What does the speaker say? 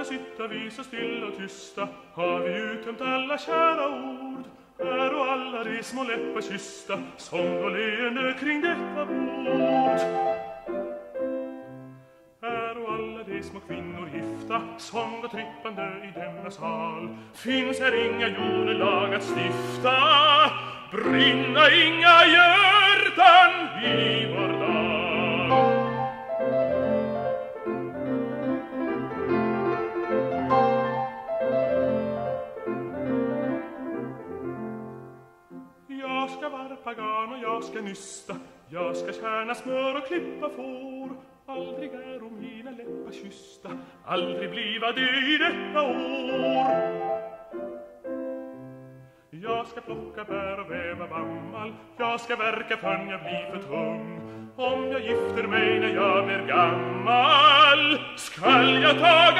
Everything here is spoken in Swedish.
Älta sitta visa stilla och tysta Har vi uttömt alla kära ord Här och alla de små läppar kysta Som går leende kring detta bord Här och alla de små kvinnor gifta Som och trippande i denna sal Finns här inga jordelagat stifta Brinna inga gör Jag ska vara pagan och jag ska nysta. Jag ska kärna smör och klippa får. Aldrig är mina läppar kyssta Aldrig bliva det i detta år. Jag ska plocka bär och väva bammal, Jag ska verka förrän jag blir för tung. Om jag gifter mig när jag blir gammal Skall jag taga